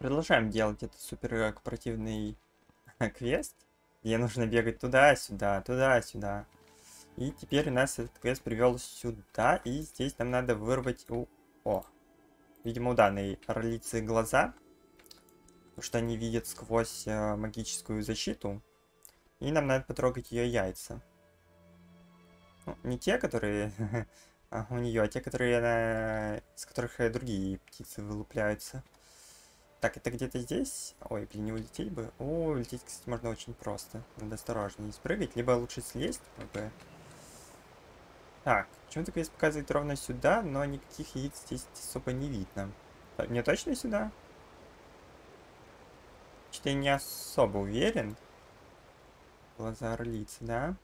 Продолжаем делать этот супер э, кооперативный квест, где нужно бегать туда-сюда, туда-сюда. И теперь нас этот квест привел сюда, и здесь нам надо вырвать у... О! Видимо, у данной орлицы глаза, потому что они видят сквозь э, магическую защиту. И нам надо потрогать ее яйца. Ну, не те, которые у нее, а те, которые, она... с которых э, другие птицы вылупляются. Так, это где-то здесь? Ой, блин, не улететь бы. О, улететь, кстати, можно очень просто. Надо осторожно не спрыгать, либо лучше слезть. ПП. Так, почему-то квест показывает ровно сюда, но никаких яиц здесь особо не видно. Мне точно сюда? Что-то я не особо уверен. Глаза орлицы, да?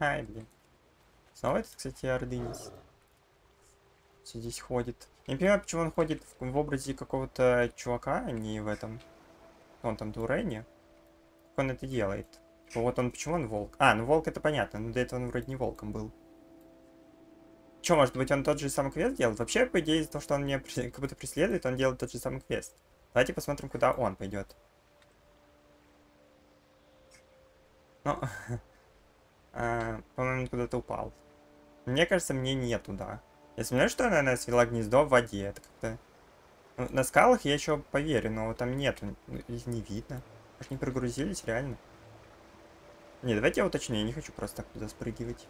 Ай, блин. Снова этот, кстати, ордынец здесь ходит. Я не понимаю, почему он ходит в, в образе какого-то чувака, а не в этом. Он там Турени. Как он это делает? Вот он, почему он волк? А, ну волк это понятно, но до этого он вроде не волком был. Че, может быть, он тот же самый квест делает? Вообще, по идее, из-за того, что он меня как будто преследует, он делает тот же самый квест. Давайте посмотрим, куда он пойдет. Ну, а, по-моему, куда-то упал. Мне кажется, мне не туда. Я смотрю, что она, она свела гнездо в воде. Это как-то... Ну, на скалах я еще поверю, но там нету. Ну, их не видно. Аж не прогрузились, реально. Не, давайте я уточню. Я не хочу просто так туда спрыгивать.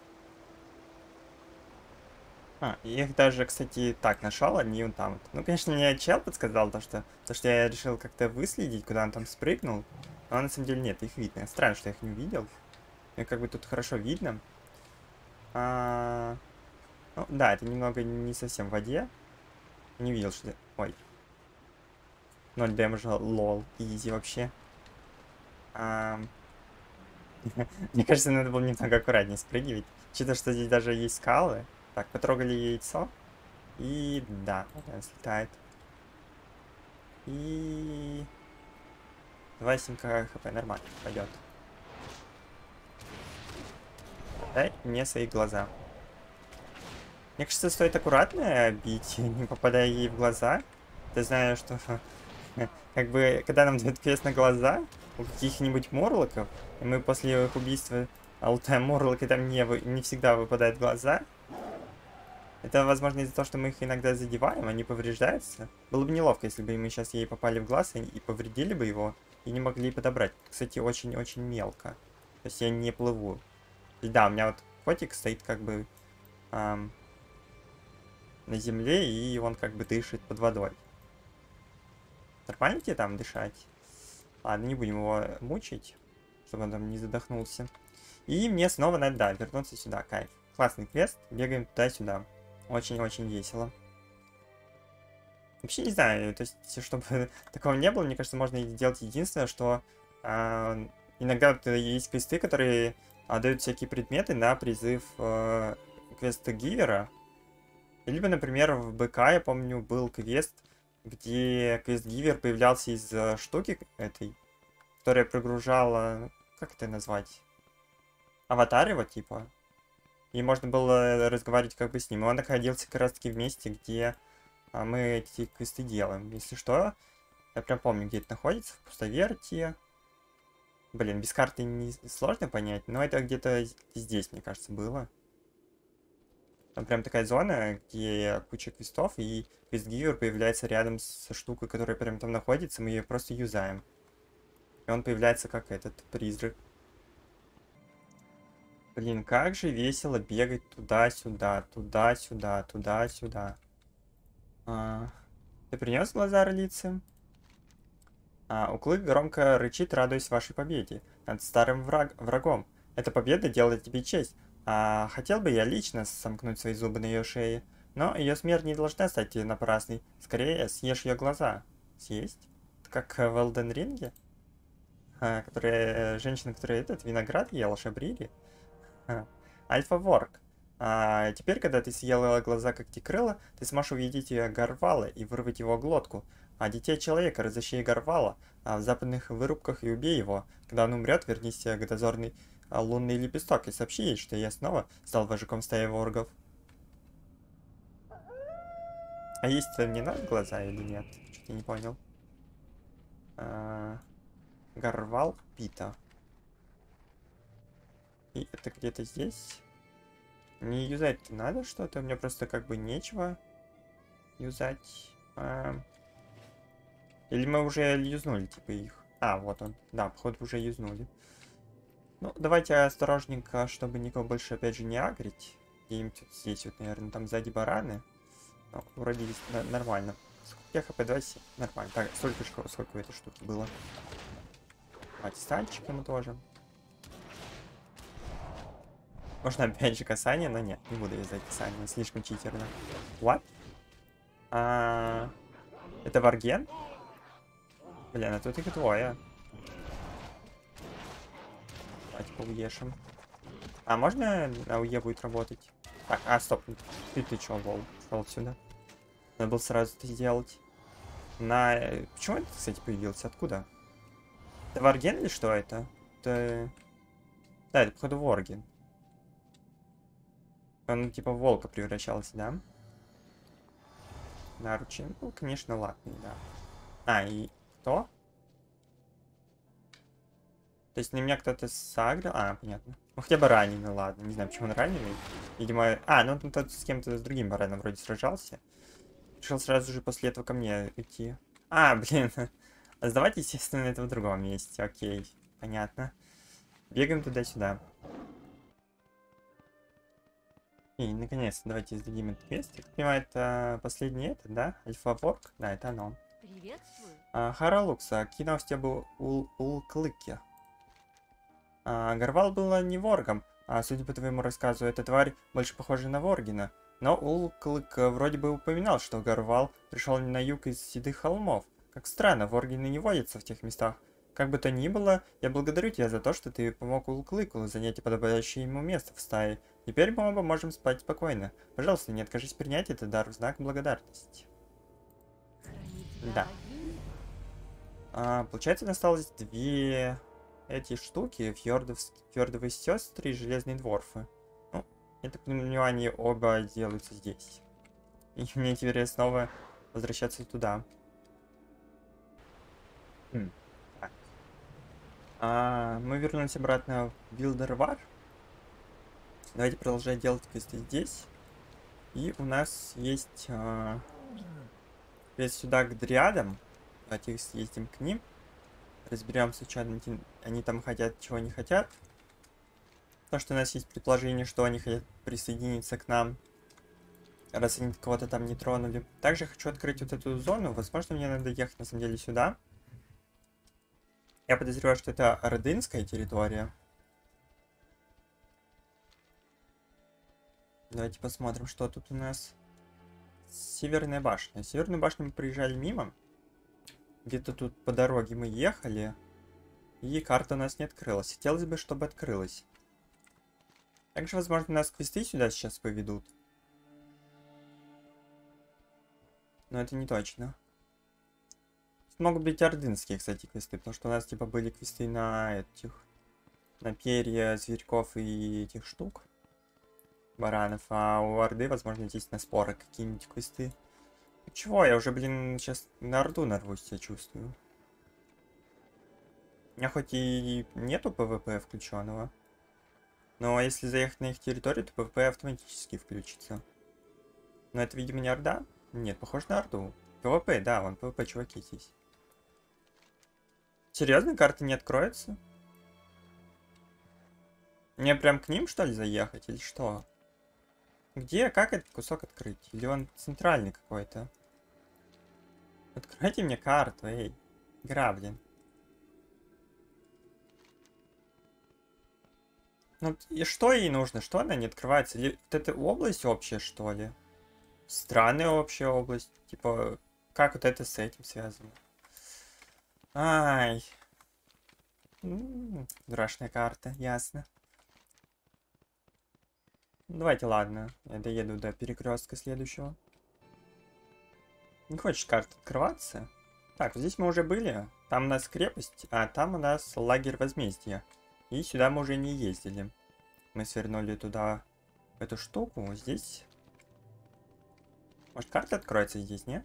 А, их даже, кстати, так нашел, они вон там. Ну, конечно, мне чел подсказал то, что, то, что я решил как-то выследить, куда он там спрыгнул. Но на самом деле нет, их видно. Странно, что я их не увидел. Их как бы тут хорошо видно. А... Ну, да, это немного не совсем в воде. Не видел, что... Ой. 0 дэмэджа, лол, изи вообще. А... Мне кажется, надо было немного аккуратнее спрыгивать. Учитывая, что здесь даже есть скалы. Так, потрогали яйцо. И да, он слетает. И... 2,7 хп, нормально, пойдет. Дай мне свои глаза. Мне кажется, стоит аккуратно бить, не попадая ей в глаза. Ты знаешь, что как бы, когда нам дают квест на глаза у каких-нибудь морлоков, и мы после их убийства алтая морлока там не, не всегда выпадают глаза, это, возможно, из-за того, что мы их иногда задеваем, они повреждаются. Было бы неловко, если бы мы сейчас ей попали в глаз и, и повредили бы его, и не могли подобрать. Кстати, очень-очень мелко. То есть я не плыву. И да, у меня вот котик стоит как бы... Эм, на земле, и он как бы дышит под водой. Нормально тебе там дышать? Ладно, не будем его мучить, чтобы он там не задохнулся. И мне снова надо, да, вернуться сюда, кайф. Классный квест, бегаем туда-сюда. Очень-очень весело. Вообще не знаю, то есть, чтобы такого не было, мне кажется, можно делать единственное, что э, иногда вот есть квесты, которые э, дают всякие предметы на призыв э, квеста Гивера, либо, например, в БК, я помню, был квест, где квест-гивер появлялся из э, штуки этой, которая прогружала... Как это назвать? Аватар его, типа. И можно было разговаривать как бы с ним. И он находился как раз-таки в месте, где а, мы эти квесты делаем. Если что, я прям помню, где это находится, в пустоверте. Блин, без карты не сложно понять, но это где-то здесь, мне кажется, было. Там прям такая зона, где куча квестов, и квест-гивер появляется рядом со штукой, которая прям там находится, мы ее просто юзаем. И он появляется как этот призрак. Блин, как же весело бегать туда-сюда, туда-сюда, туда-сюда. А, ты принес глаза орлицы? А, Уклык громко рычит, радуясь вашей победе над старым враг врагом. Эта победа делает тебе честь. А хотел бы я лично сомкнуть свои зубы на ее шее, но ее смерть не должна стать напрасной. Скорее, съешь ее глаза. Съесть? Как в Элден Ринге? А, которая, женщина, которая этот виноград ела, шабрили? Альфа-ворк. А теперь, когда ты съела глаза как крыла, ты сможешь увидеть Гарвала и вырвать его глотку. А дитя человека разыщи Гарвала а в западных вырубках и убей его. Когда он умрет, вернись к дозорной а лунный лепесток и сообщи ей, что я снова стал вожаком стаи воргов. А есть-то не надо глаза или нет? Что-то не понял. А, Горвал Пита. И это где-то здесь? Не юзать надо что-то, у меня просто как бы нечего юзать. А... Или мы уже юзнули, типа, их? А, вот он. Да, походу уже юзнули. Ну, давайте осторожненько, чтобы никого больше, опять же, не агрить. Где-нибудь вот здесь вот, наверное, там сзади бараны. Ну, вроде нормально. Сколько хп? 27. Нормально. Так, сколько, сколько у этой штуки было? Давайте станчик ему тоже. Можно опять же касание, но нет, не буду вязать касание, слишком читерно. What? А, это Варген? Блин, а тут их двое. Поуешим. А можно на УЕ будет работать? Так, а, стоп. Ты, ты чё, Вол? Шел сюда. Надо было сразу это сделать. На... Почему это, кстати, появился? Откуда? Это Варген или что это? Это... Да, это, походу, Ворген. Он типа в волка превращался, да? Наручи. Ну, конечно, латный, да. А, и кто? То есть на меня кто-то сагрил? А, понятно. Ну, хотя бы раненый, ладно. Не знаю, почему он раненый. Видимо... А, ну он тут с кем-то, с другим бараном вроде сражался. Решил сразу же после этого ко мне идти. А, блин. А сдавать, естественно, это в другом месте. Окей, понятно. Бегаем туда-сюда. И, наконец, давайте сдадим этот квест. Я понимаю, это последний это, да? Альфа-ворк? Да, это оно. Приветствую. А, Харалукса, кинул с тебя ул Улклыки. А, Горвал был не воргом, а судя по твоему рассказу, эта тварь больше похожа на Воргина. Но Улклык вроде бы упоминал, что Горвал пришел на юг из Седых холмов. Как странно, Воргины не водятся в тех местах. Как бы то ни было, я благодарю тебя за то, что ты помог Улклыку занять подобающее ему место в стае. Теперь мы оба можем спать спокойно. Пожалуйста, не откажись принять этот дар в знак благодарности. Да. А, получается, осталось две эти штуки, фьордов, фьордовые сестры и железные дворфы. Ну, я так понимаю, они оба делаются здесь. И мне теперь снова возвращаться туда. Хм. А, мы вернулись обратно в Билдервар. Давайте продолжать делать квесты здесь. И у нас есть а, квест сюда к дриадам. Давайте съездим к ним. Разберемся, что они, они там хотят, чего не хотят. Потому что у нас есть предположение, что они хотят присоединиться к нам. Раз они кого-то там не тронули. Также хочу открыть вот эту зону. Возможно, мне надо ехать на самом деле сюда. Я подозреваю, что это ордынская территория. Давайте посмотрим, что тут у нас. Северная башня. Северную башню мы приезжали мимо. Где-то тут по дороге мы ехали. И карта у нас не открылась. Хотелось бы, чтобы открылась. Также, возможно, нас квесты сюда сейчас поведут. Но это не точно могут быть ордынские, кстати, квесты, потому что у нас, типа, были квесты на этих... На перья зверьков и этих штук. Баранов, а у Орды, возможно, здесь на споры какие-нибудь квесты. Чего, я уже, блин, сейчас на Орду нарвусь, я чувствую. У меня хоть и нету PvP включенного, но если заехать на их территорию, то PvP автоматически включится. Но это, видимо, не Орда? Нет, похож на Орду. PvP, да, вон PvP чуваки здесь. Серьезно, карта не откроется? Мне прям к ним, что ли, заехать, или что? Где, как этот кусок открыть? Или он центральный какой-то? Откройте мне карту, эй. Игра, блин. Ну, и что ей нужно? Что она не открывается? Или вот эта область общая, что ли? Странная общая область. Типа, как вот это с этим связано? Ай. Дурашная карта, ясно. Давайте, ладно. Я доеду до перекрестка следующего. Не хочешь карта открываться? Так, здесь мы уже были. Там у нас крепость, а там у нас лагерь возмездия. И сюда мы уже не ездили. Мы свернули туда эту штуку. Здесь Может, карта откроется здесь, не?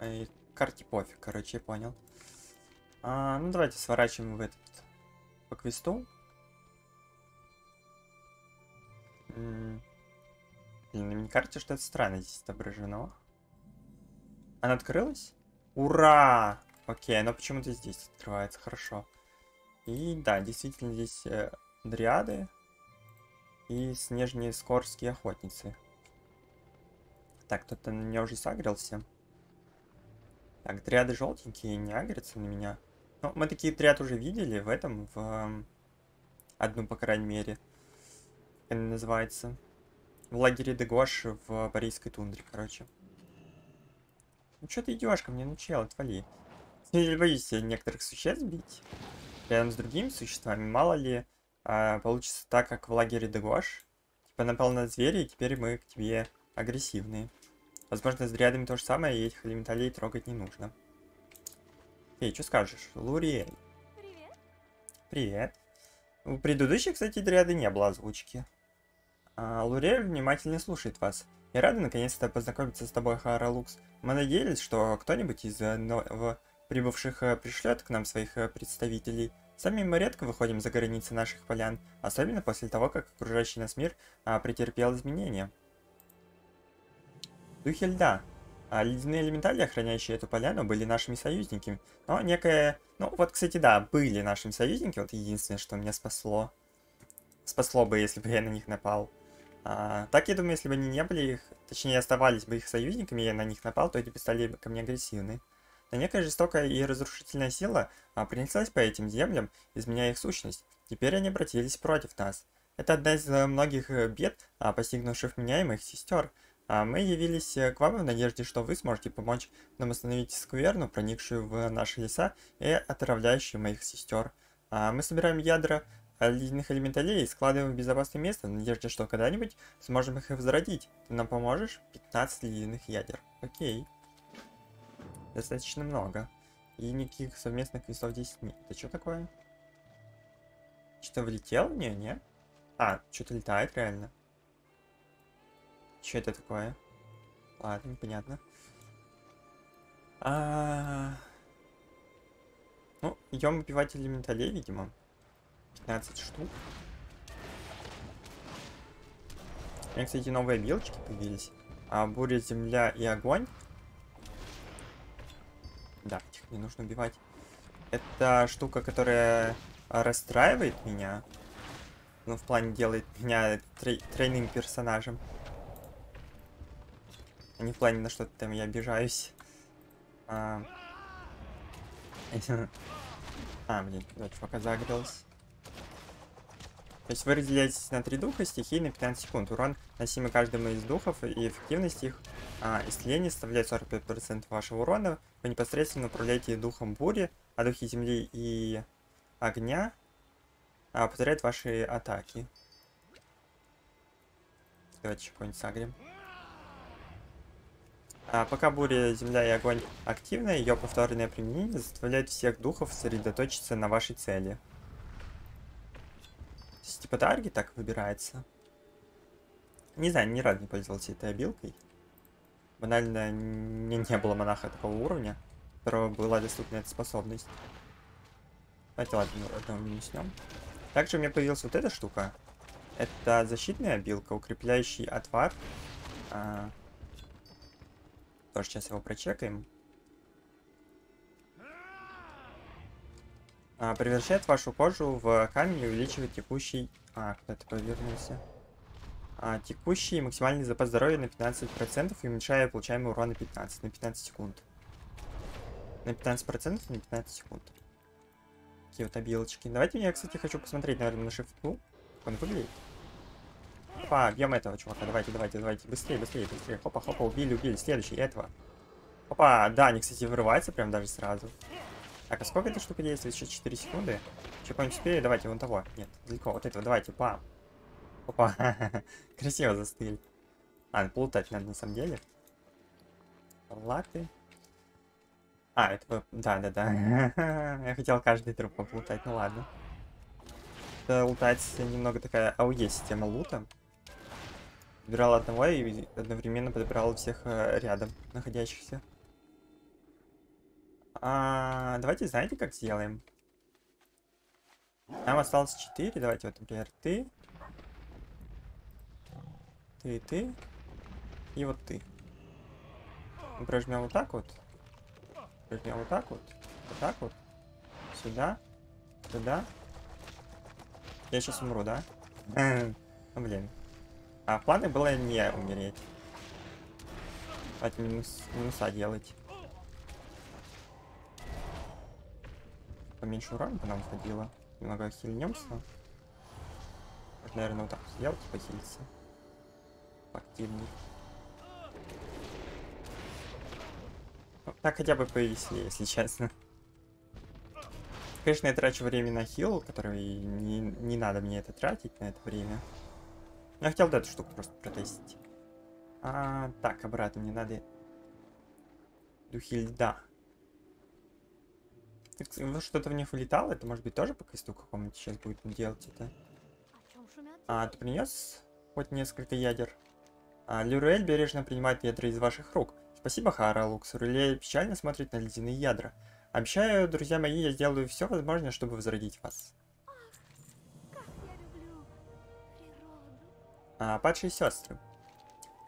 И карте пофиг, короче, я понял. А, ну, давайте сворачиваем в этот... По квесту. Блин, на миникарте что-то странное здесь отображено. Она открылась? Ура! Окей, она почему-то здесь открывается, хорошо. И да, действительно здесь э, дриады и снежные скорские охотницы. Так, кто-то на меня уже сагрился. Так, дриады желтенькие не агрятся на меня. Ну, мы такие триад уже видели в этом, в... Э, одну, по крайней мере. Как она называется? В лагере Дегош в Борейской тундре, короче. Ну что ты идешь ко мне, ну чел, отвали. Я боюсь некоторых существ бить. Рядом с другими существами, мало ли, а, получится так, как в лагере Дегош. Типа напал на зверя, и теперь мы к тебе агрессивные. Возможно, с дриадами то же самое, и этих элементалей трогать не нужно. Эй, что скажешь? Луриэль. Привет. Привет. У предыдущих, кстати, дриады не было озвучки. А, Луриэль внимательно слушает вас. Я рада наконец-то познакомиться с тобой, Хара Лукс. Мы надеялись, что кто-нибудь из э, нового прибывших э, пришлет к нам своих э, представителей. Сами мы редко выходим за границы наших полян, особенно после того, как окружающий нас мир а, претерпел изменения. Духи льда. А ледяные элементали, охраняющие эту поляну, были нашими союзниками. Но некое... Ну, вот, кстати, да, были нашими союзниками. Вот единственное, что меня спасло. Спасло бы, если бы я на них напал. А, так, я думаю, если бы они не были их, точнее, оставались бы их союзниками, я на них напал, то эти бы стали ко мне агрессивны. Но некая жестокая и разрушительная сила а, принеслась по этим землям, изменяя их сущность. Теперь они обратились против нас. Это одна из э, многих э, бед, а, постигнувших меня и моих сестер. А мы явились э, к вам в надежде, что вы сможете помочь нам остановить скверну, проникшую в наши леса и отравляющую моих сестер. А мы собираем ядра ледяных элементалей складываем в безопасное место, в надежде, что когда-нибудь сможем их возродить. Ты нам поможешь? 15 ледяных ядер. Окей. Достаточно много. И никаких совместных квестов здесь нет. Это что такое? Что-то влетело в нее, не? А, что-то летает реально. Что это такое? Ладно, непонятно. А... Ну, идем убивать элементалей, видимо. 15 штук. У меня, кстати, новые белочки появились. А буря, земля и огонь. Да, их не нужно убивать. Это штука, которая расстраивает меня. Ну, в плане делает меня трой тройным персонажем. А не в плане на что-то там я обижаюсь. А, а блин, да, чувака загрелся. То есть вы разделяетесь на три духа, стихии на 15 секунд. Урон, носимый каждому из духов, и эффективность их а, исцеления составляет 45% вашего урона. Вы непосредственно управляете духом бури, а духи земли и огня а, повторяют ваши атаки. Давайте еще какой-нибудь сагрим. А пока буря, земля и огонь активны, ее повторное применение заставляет всех духов сосредоточиться на вашей цели есть, типа таргет так выбирается. Не знаю, ни разу не пользовался этой обилкой. Банально не, не было монаха такого уровня, которого была доступна эта способность. Давайте, ладно, одного минуснем. Также у меня появилась вот эта штука. Это защитная обилка, укрепляющий отвар. А... Тоже сейчас его прочекаем. А, превращает вашу кожу в камень и увеличивает текущий... А, ты повернулся? А, текущий максимальный запас здоровья на 15% и уменьшая получаемый урон на 15, на 15 секунд. На 15% на 15 секунд. Такие вот обилочки. Давайте я, кстати, хочу посмотреть, наверное, на шифту. Как он выглядит. Опа, бьем этого чувака. Давайте, давайте, давайте. Быстрее, быстрее, быстрее. Хопа, хопа, убили, убили. Следующий, этого. Опа, да, они, кстати, вырываются прям даже сразу. Так, а сколько эта штука действует? Еще 4 секунды. Какой-нибудь успею? Давайте, вон того. Нет, далеко. Вот этого, давайте, пам. Опа, красиво застыли. А, плутать надо на самом деле. Латы. А, это... Да-да-да. Я хотел каждый труп поплутать, ну ладно. Это лутать немного такая АУЕ система лута. подбирал одного и одновременно подбирал всех э, рядом находящихся. А, давайте, знаете, как сделаем? Нам осталось 4. Давайте, вот, например, ты. Ты, ты. И вот ты. Мы прожмем вот так вот. Прожмем вот так вот. Вот так вот. Сюда. Сюда. Я сейчас умру, да? Ну, блин. А планы было не умереть. Давайте минус, минуса делать. Поменьше урона по нам входило. Немного хильнемся. Можно, наверное, вот так сделать, похилиться. Активней. Ну, так хотя бы повеселее, если честно. Конечно, я трачу время на хил, который не, не надо мне это тратить на это время. Я хотел эту штуку просто протестить. А, так, обратно мне надо... Духи льда. Ну, что-то в них вылетало, это может быть тоже по квесту какому-нибудь сейчас будет делать это. А, ты принес хоть несколько ядер? А, Люруэль бережно принимает ядра из ваших рук. Спасибо, Хара, Лукс. Люруэль печально смотрит на ледяные ядра. Обещаю, друзья мои, я сделаю все возможное, чтобы возродить вас. А, падшие сестры.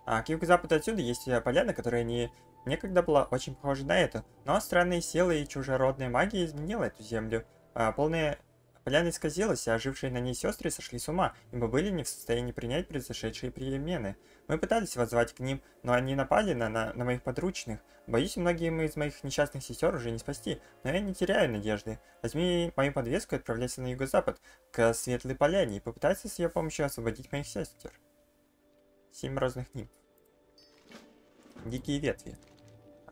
А, к юго-западу отсюда есть поляна, которая не некогда была очень похожа на эту, но странные силы и чужеродная магия изменила эту землю. А, полная поляна исказилась, а ожившие на ней сестры сошли с ума, и мы были не в состоянии принять произошедшие перемены. Мы пытались воззвать к ним, но они напали на, на, на моих подручных. Боюсь, многие из моих несчастных сестер уже не спасти, но я не теряю надежды. Возьми мою подвеску и отправляйся на юго-запад, к Светлой Поляне, и попытайся с ее помощью освободить моих сестер. Семь разных нимф. Дикие ветви.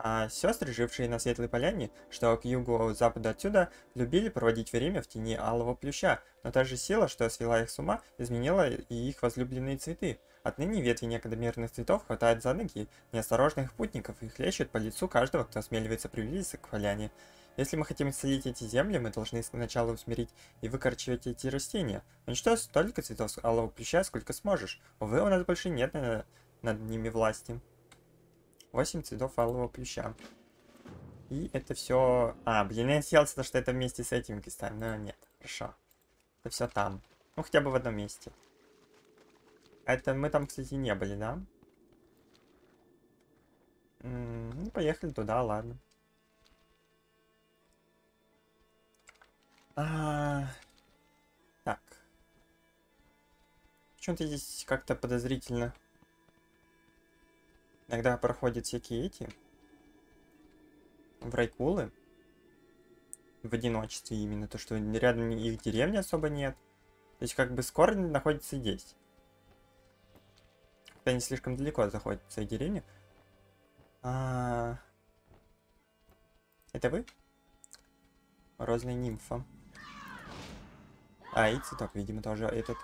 А сестры, жившие на Светлой Поляне, что к югу-западу отсюда, любили проводить время в тени алого плюща, но та же сила, что свела их с ума, изменила и их возлюбленные цветы. Отныне ветви некогда мирных цветов хватает за ноги неосторожных путников и хлещут по лицу каждого, кто осмеливается приблизиться к поляне. Если мы хотим исцелить эти земли, мы должны сначала усмирить и выкорчевать эти растения. Уничтожь столько цветов алого плюща, сколько сможешь. Увы, у нас больше нет на... над ними власти. 8 цветов алого плюща. И это все... А, блин, я селся, что это вместе с этим кистами. Но нет, хорошо. Это все там. Ну, хотя бы в одном месте. Это мы там, кстати, не были, да? М -м, ну, поехали туда, ладно. А... Так. Почему-то здесь как-то подозрительно. Иногда проходят всякие эти... Врайкулы. В одиночестве именно. То, что рядом их деревни особо нет. То есть как бы скоро находится здесь. Когда не слишком далеко заходят в свои деревни. А... Это вы? Розная нимфа. А, и цветок, видимо, тоже этот.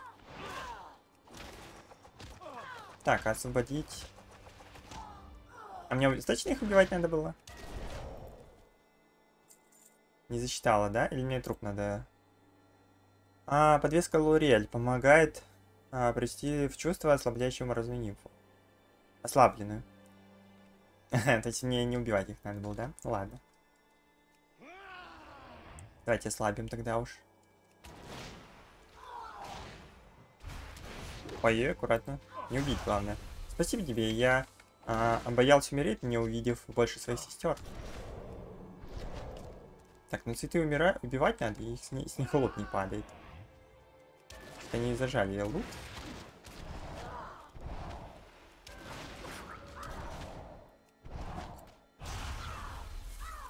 Так, освободить. А мне достаточно их убивать надо было? Не засчитала, да? Или мне труп надо... А, подвеска Луриэль помогает а, привести в чувство ослабляющую морозную нимфу. Ослабленную. То есть мне не убивать их надо было, да? Ладно. Давайте ослабим тогда уж. Ой, аккуратно. Не убить, главное. Спасибо тебе, я а, боялся умереть, не увидев больше своих сестер. Так, ну цветы умирают, убивать надо, и с, с них лут не падает. Они зажали лут.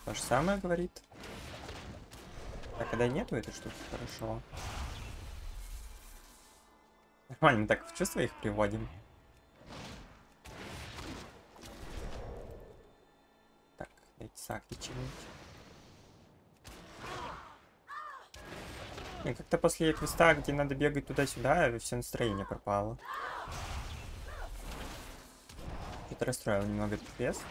То же самое говорит. А когда нету этой штуки, хорошо. Нормально, так в чувство их приводим. Сакли чего-нибудь. как-то после квеста, где надо бегать туда-сюда, все настроение пропало. Это расстроил немного этот квест.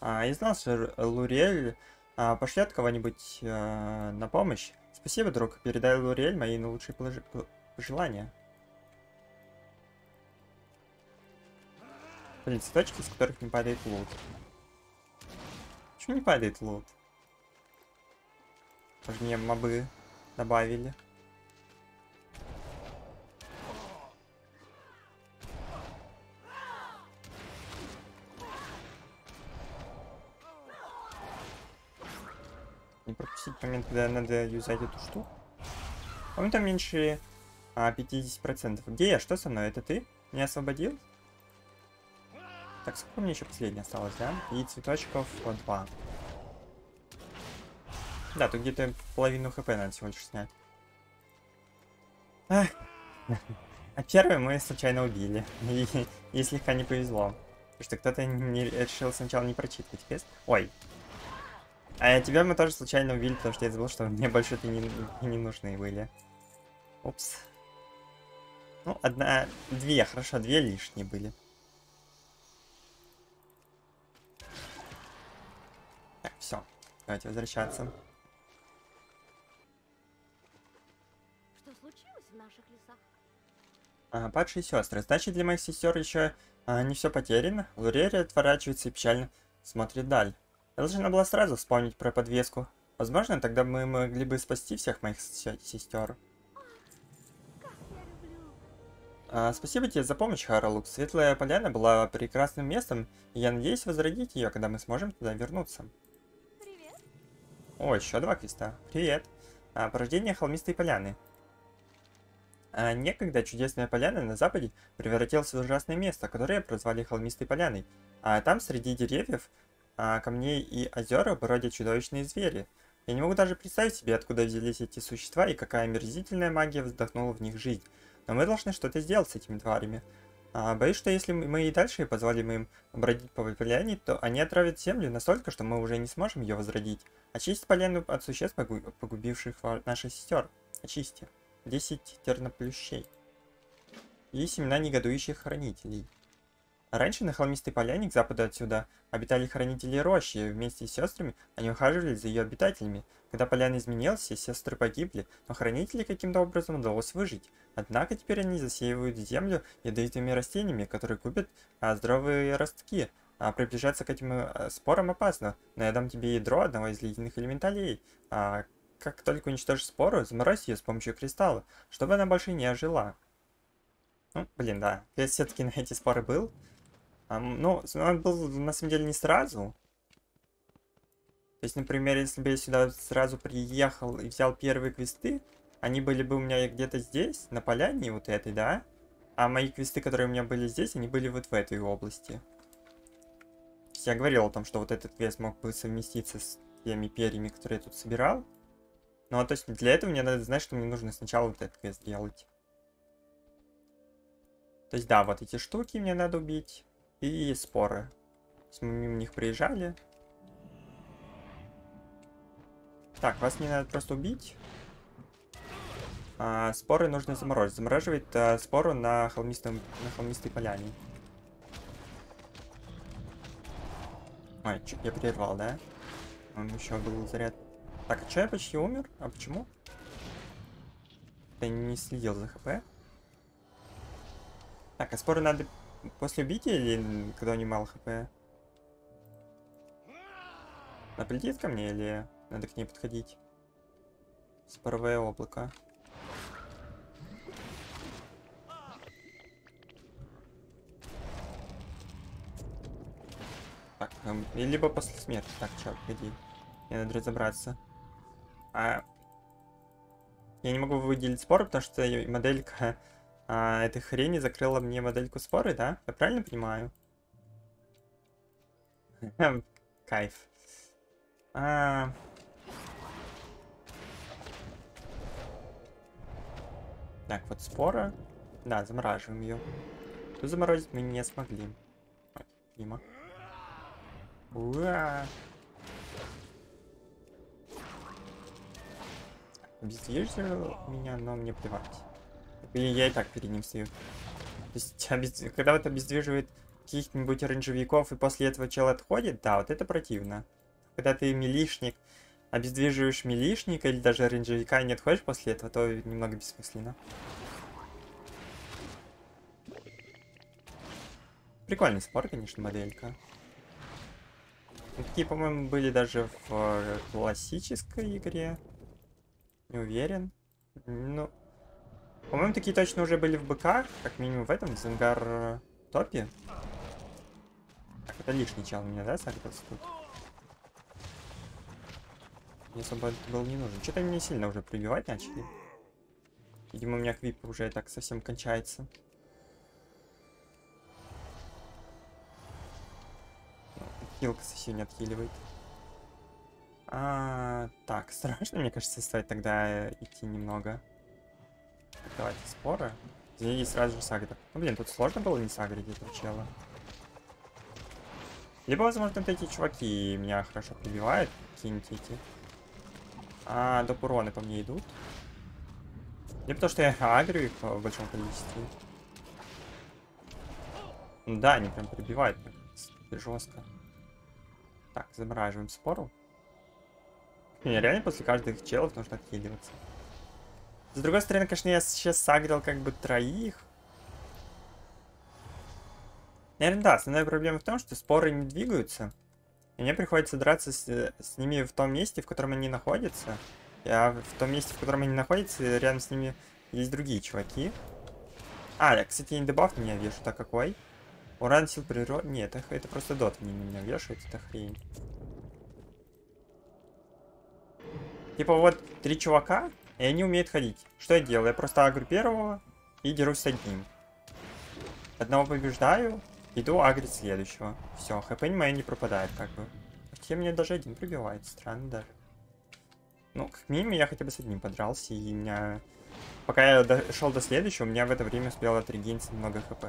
А, знал, что Лурель а, пошлет кого-нибудь а, на помощь. Спасибо, друг. Передай Лурель мои наилучшие пожелания. Блин, цветочки, с которых не падает лут. Почему не падает лут? Может мне мобы добавили? Не пропустить момент, когда надо юзать эту штуку. По-моему, там меньше а, 50%. Где я? Что со мной? Это ты? Меня освободил? Так, сколько мне еще последний осталось, да? И цветочков вот два. Да, тут где-то половину хп надо всего лишь снять. Ах. А первый мы случайно убили. И, и слегка не повезло. Потому что кто-то решил сначала не прочитывать квест. Ой. А тебя мы тоже случайно убили, потому что я забыл, что мне больше это не, не нужны были. Упс. Ну, одна... Две, хорошо, две лишние были. Давайте возвращаться. Что случилось в наших лесах? А, падшие сестры. Значит, для моих сестер еще а, не все потеряно. Лурерия отворачивается и печально смотрит даль. Я должна была сразу вспомнить про подвеску. Возможно, тогда мы могли бы спасти всех моих сестер. А, спасибо тебе за помощь, Харалук. Светлая поляна была прекрасным местом, и я надеюсь возродить ее, когда мы сможем туда вернуться. О, еще два квеста. Привет. А, порождение холмистой поляны. А, некогда чудесная поляна на западе превратилась в ужасное место, которое прозвали холмистой поляной. А там среди деревьев, а, камней и озер бродят чудовищные звери. Я не могу даже представить себе, откуда взялись эти существа и какая омерзительная магия вздохнула в них жизнь. Но мы должны что-то сделать с этими тварями. А, боюсь, что если мы и дальше позволим им бродить по поляне, то они отравят землю настолько, что мы уже не сможем ее возродить. Очистить поляну от существ, погу- погубивших наших сестер. Очисти. 10 терноплющей. И семена негодующих хранителей. Раньше на холмистой поляне к западу отсюда обитали хранители рощи, и вместе с сестрами они ухаживали за ее обитателями. Когда поляна изменилась, все сестры погибли, но хранители каким-то образом удалось выжить. Однако теперь они засеивают землю ядовитыми растениями, которые губят а, здоровые ростки. А приближаться к этим а, спорам опасно, но я дам тебе ядро одного из ледяных элементалей. А, как только уничтожишь спору, заморозь ее с помощью кристалла, чтобы она больше не ожила. Ну, блин, да. Я все-таки на эти споры был. Ну, он был на самом деле не сразу. То есть, например, если бы я сюда сразу приехал и взял первые квесты, они были бы у меня где-то здесь, на поляне вот этой, да? А мои квесты, которые у меня были здесь, они были вот в этой области. Я говорил о том, что вот этот квест мог бы совместиться с теми перьями, которые я тут собирал. Ну, а то есть для этого мне надо знать, что мне нужно сначала вот этот квест делать. То есть, да, вот эти штуки мне надо убить. И споры. Мы мимо них проезжали. Так, вас не надо просто убить. А, споры нужно заморозить. Замораживает а, спору на, холмистом, на холмистой поляне. Ой, чё, я прервал, да? Он еще был заряд. Так, а чё я почти умер? А почему? Я не следил за хп. Так, а споры надо после убития или когда у них мало хп? Она прилетит ко мне или надо к ней подходить? Споровое облако. Так, эм, либо после смерти. Так, чё, погоди. Мне надо разобраться. А... Я не могу выделить споры, потому что моделька а, этой хрени закрыла мне модельку споры, да? Я правильно понимаю? Кайф. А... Так, вот спора. Да, замораживаем ее. Тут заморозить мы не смогли. Ой, мимо. Уа! Обездвижил меня, но мне плевать. И я и так перед ним стою. То есть, обез... когда вот обездвиживает каких-нибудь оранжевиков и после этого чел отходит, да, вот это противно. Когда ты милишник, обездвиживаешь милишника или даже оранжевика и не отходишь после этого, то немного бессмысленно. Прикольный спор, конечно, моделька. Такие, по-моему, были даже в э, классической игре. Не уверен. Ну, по-моему, такие точно уже были в БК, как минимум в этом, в Зенгар э, топе. Так, это лишний чел меня, да, сагрился тут? Мне особо был не нужен. Что-то мне сильно уже прибивать начали. Видимо, у меня квип уже так совсем кончается. Хилка совсем не отхиливает. А, так, страшно, мне кажется, стоит тогда идти немного. Давайте споры. Здесь сразу же сагрид. Ну, блин, тут сложно было не сагрить этого чела. Либо, возможно, вот эти чуваки меня хорошо прибивают. Какие-нибудь эти. А, доп уроны по мне идут. Либо потому что я агрю их в большом количестве. Ну да, они прям прибивают жестко. Так, замораживаем спору. Не, реально после каждых челов нужно отхиливаться. С другой стороны, конечно, я сейчас сагрил как бы троих. Наверное, да, основная проблема в том, что споры не двигаются. И мне приходится драться с, с ними в том месте, в котором они находятся. А в том месте, в котором они находятся, рядом с ними есть другие чуваки. А, я, кстати, не дебаф меня вешу, так какой? Уран сил природы... Нет, это, это просто дот они меня вешают, это хрень. Типа вот три чувака, и они умеют ходить. Что я делаю? Я просто агрю первого и дерусь с одним. Одного побеждаю, иду агрить следующего. Все, хп моя не пропадает как бы. Хотя мне даже один пробивает, странно даже. Ну, как минимум я хотя бы с одним подрался, и меня... Пока я дошел до следующего, у меня в это время успел отрегениться много хп.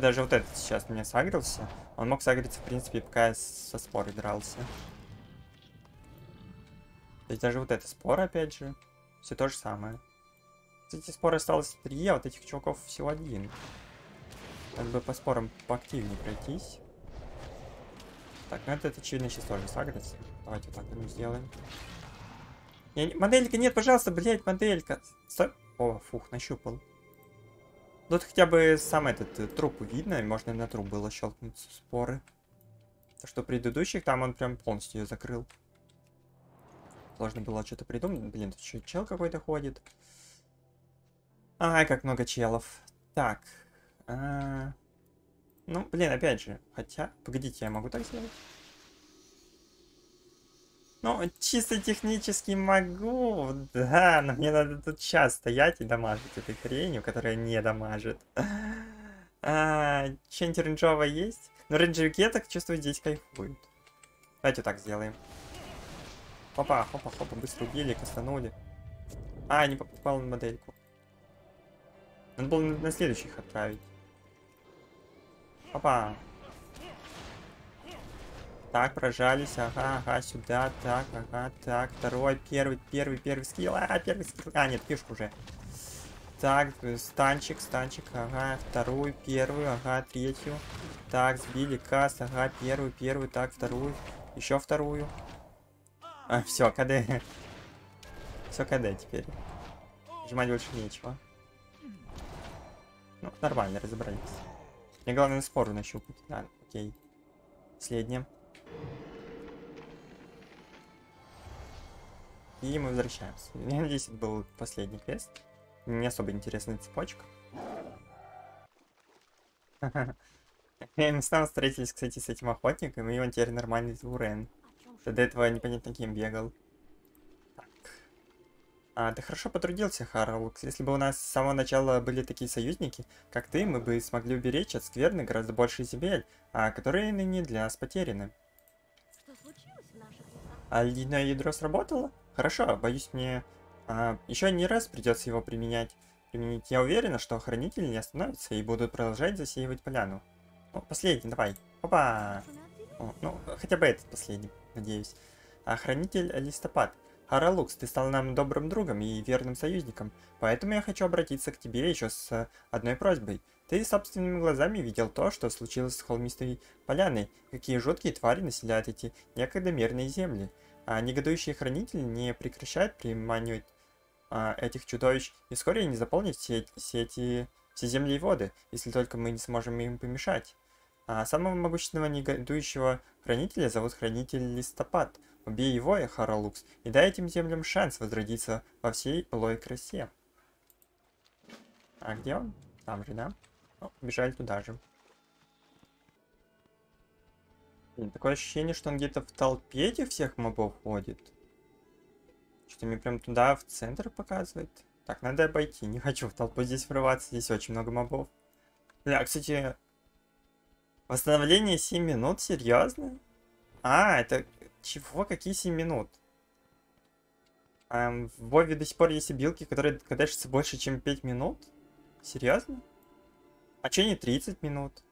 Даже вот этот сейчас меня сагрился. Он мог сагриться, в принципе, пока я со спорой дрался. То есть даже вот эта спора, опять же, все то же самое. Кстати, споры осталось три, а вот этих чуваков всего один. Как бы по спорам поактивнее пройтись. Так, ну этот, очевидно, сейчас тоже сагрится. Давайте вот так мы сделаем. Я не... Моделька, нет, пожалуйста, блядь, моделька. Стой. О, фух, нащупал. Тут хотя бы сам этот э, труп видно, можно на труп было щелкнуть споры. То что предыдущих там он прям полностью ее закрыл. Сложно было что-то придумать. Блин, тут еще чел какой-то ходит. Ай, как много челов. Так. -а. Ну, блин, опять же. Хотя, погодите, я могу так сделать? Ну, чисто технически могу, да, но мне надо тут час стоять и дамажить этой хренью, которая не дамажит. А, Что-нибудь рейнджовое есть? Но ну, рейнджевики, я так чувствую, здесь кайфуют. Давайте так сделаем. Хопа, хопа, хопа, быстро убили, кастанули. А, не попал на модельку. Надо было на следующих отправить. Опа. Так, прожались, ага, ага, сюда, так, ага, так, второй, первый, первый, первый скилл, а, первый скилл, а, нет, пишку уже. Так, станчик, станчик, ага, вторую, первую, ага, третью. Так, сбили каст, ага, первую, первую, так, вторую, еще вторую. А, все, КД. Все, КД теперь. Нажимать больше нечего. Ну, нормально, разобрались. Мне главное спору нащупать. Да, окей. Последнее. И мы возвращаемся. Я надеюсь, это был последний квест. Не особо интересная цепочка. Мы снова встретились, кстати, с этим охотником, и он теперь нормальный Урен. До этого непонятно кем бегал. Так. А, ты хорошо потрудился, Харлукс. Если бы у нас с самого начала были такие союзники, как ты, мы бы смогли уберечь от скверны гораздо больше земель, а которые ныне для нас потеряны. А ледяное ядро сработало? Хорошо, боюсь мне а, еще не раз придется его применять. Применить. Я уверена, что хранители не остановятся и будут продолжать засеивать поляну. Ну, последний, давай. Опа! О, ну, хотя бы этот последний, надеюсь. А хранитель листопад. Харалукс, ты стал нам добрым другом и верным союзником, поэтому я хочу обратиться к тебе еще с одной просьбой. Ты собственными глазами видел то, что случилось с холмистой поляной, какие жуткие твари населяют эти некогда мирные земли. А негодующий хранитель не прекращает приманивать а, этих чудовищ, и вскоре они заполнят все, все эти все земли и воды, если только мы не сможем им помешать. А самого могущественного негодующего хранителя зовут Хранитель Листопад. Убей его, Харалукс, и дай этим землям шанс возродиться во всей былой красе. А где он? Там же, да? О, бежали туда же. Блин, такое ощущение, что он где-то в толпе этих всех мобов ходит. Что мне прям туда, в центр показывает. Так, надо обойти. Не хочу в толпу здесь врываться. Здесь очень много мобов. Бля, кстати... Восстановление 7 минут? Серьезно? А, это... Чего? Какие 7 минут? Эм, в Вове до сих пор есть билки, которые кадешатся больше, чем 5 минут? Серьезно? А че не 30 минут?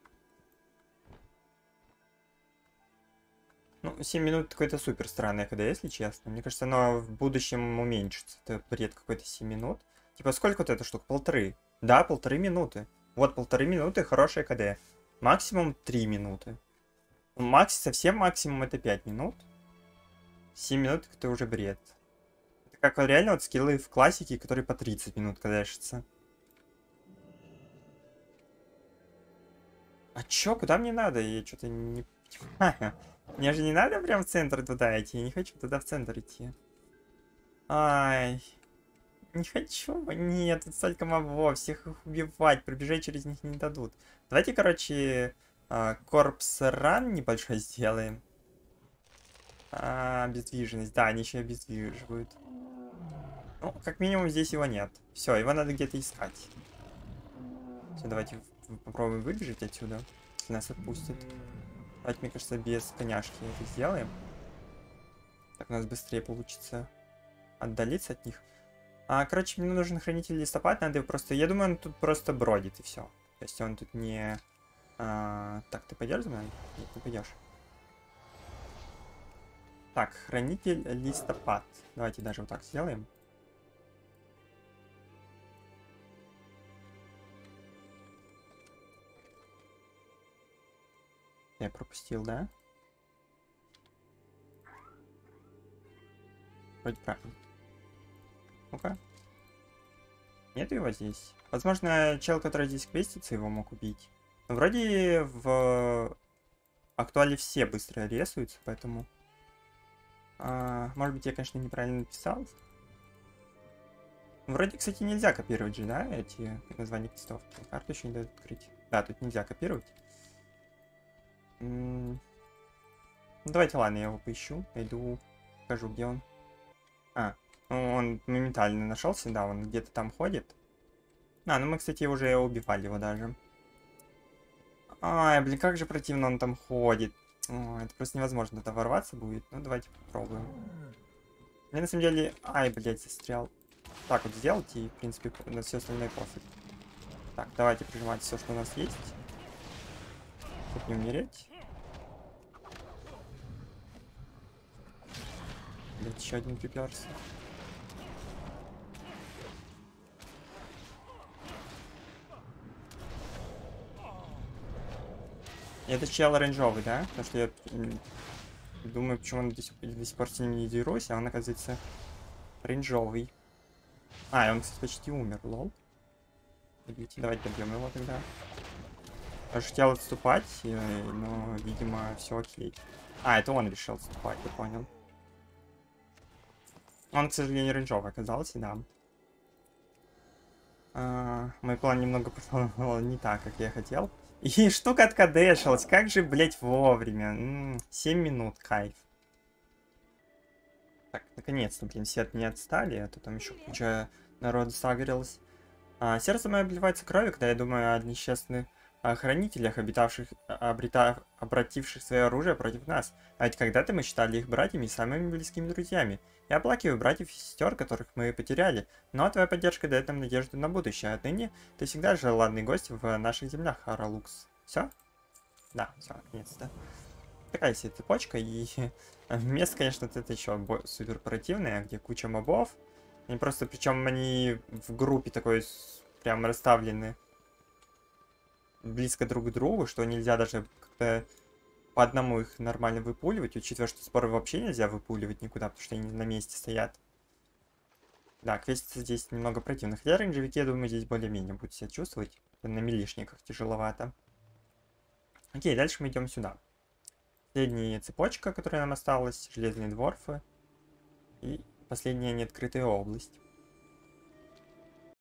Ну, 7 минут какое-то супер странное КД, если честно. Мне кажется, оно в будущем уменьшится. Это бред какой-то 7 минут. Типа, сколько вот эта штука? Полторы. Да, полторы минуты. Вот, полторы минуты, хорошая КД. Максимум 3 минуты. Макс, совсем максимум это 5 минут. 7 минут это уже бред. Это как реально вот скиллы в классике, которые по 30 минут кадешатся. А чё, куда мне надо? Я что-то не понимаю. Мне же не надо прям в центр туда идти. Я не хочу туда в центр идти. Ай. Не хочу. Нет, тут столько мобов. Всех их убивать. Пробежать через них не дадут. Давайте, короче, корпс ран небольшой сделаем. А, обездвиженность. Да, они еще обездвиживают. Ну, как минимум здесь его нет. Все, его надо где-то искать. Все, давайте попробуем выбежать отсюда, если нас отпустят. Давайте, мне кажется, без коняшки это сделаем. Так у нас быстрее получится отдалиться от них. А, короче, мне нужен хранитель листопад, надо его просто... Я думаю, он тут просто бродит, и все. То есть он тут не... А, так, ты пойдешь за мной? Нет, не пойдешь. Так, хранитель листопад. Давайте даже вот так сделаем. Я пропустил, да? Вроде правильно. Ну-ка. Нет его здесь. Возможно, чел, который здесь квестится, его мог убить. Но вроде в актуале все быстро рисуются, поэтому... А, может быть, я, конечно, неправильно написал. Вроде, кстати, нельзя копировать же, да, эти названия квестов. Карту еще не дают открыть. Да, тут нельзя копировать. Ну, давайте, ладно, я его поищу. Пойду, покажу, где он. А, ну, он моментально нашелся, да, он где-то там ходит. А, ну мы, кстати, уже убивали его даже. Ай, блин, как же противно он там ходит. О, это просто невозможно туда ворваться будет. Ну, давайте попробуем. Мне на самом деле... Ай, блядь, застрял. Так вот сделайте, и, в принципе, на все остальное пофиг. Так, давайте прижимать все, что у нас есть. Чтобы не умереть. Блять, еще один приперся. Это чел оранжевый, да? Потому что я думаю, почему он до сих, до сих пор с ним не дерусь, а он, оказывается, оранжевый. А, и он, кстати, почти умер, лол. Погодите, давайте добьем его тогда. Я же хотел отступать, но, видимо, все окей. А, это он решил отступать, я понял. Он, к сожалению, рейнджовый оказался, да. А, мой план немного пошел не так, как я хотел. И штука откадешилась. Как же, блять, вовремя. М -м, 7 минут, кайф. Так, наконец-то, блин, все от меня отстали, а то там еще куча народу сагрилось. А, сердце мое обливается кровью, когда я думаю о несчастных о хранителях, обитавших, обрета, обративших свое оружие против нас. А ведь когда-то мы считали их братьями и самыми близкими друзьями. Я оплакиваю братьев и сестер, которых мы потеряли, но твоя поддержка дает нам надежду на будущее. Отныне ты всегда желанный гость в наших землях, Аралукс. Все? Да, все, наконец-то. Такая себе цепочка, и место, конечно, это еще супер противное, где куча мобов. Они просто, причем они в группе такой прям расставлены близко друг к другу, что нельзя даже как-то по одному их нормально выпуливать, учитывая, что споры вообще нельзя выпуливать никуда, потому что они на месте стоят. Да, квесты здесь немного противных. Хотя рейнджевики, я думаю, здесь более-менее будут себя чувствовать. На милишниках тяжеловато. Окей, дальше мы идем сюда. Последняя цепочка, которая нам осталась, железные дворфы. И последняя неоткрытая область.